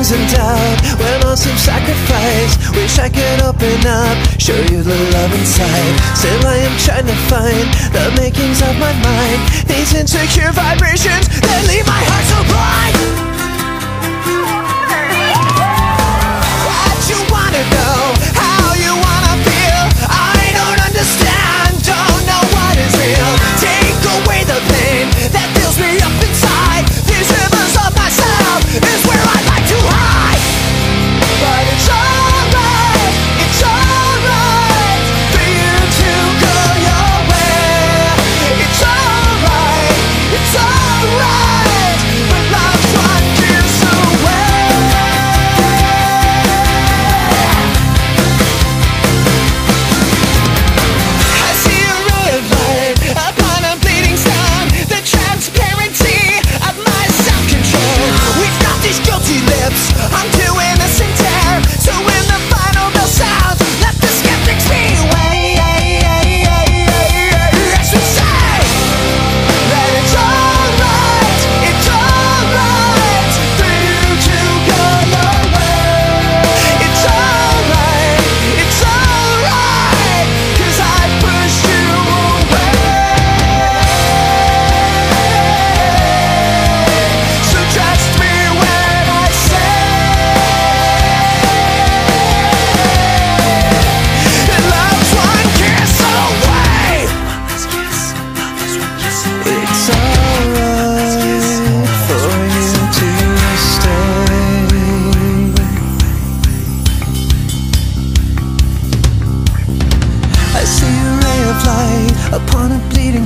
fears and doubt. When seems sacrifice. Wish I could open up Show you the love inside. Still I am trying to find The makings of my mind. These insecure vibrations That leave my heart so blind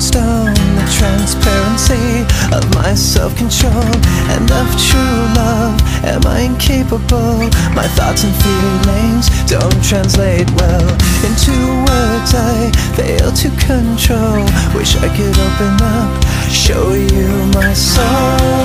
stone. The transparency of my self control and of true love. Am I incapable? My thoughts and feelings don't translate well into words I fail to control. Wish I could open up, show you my soul.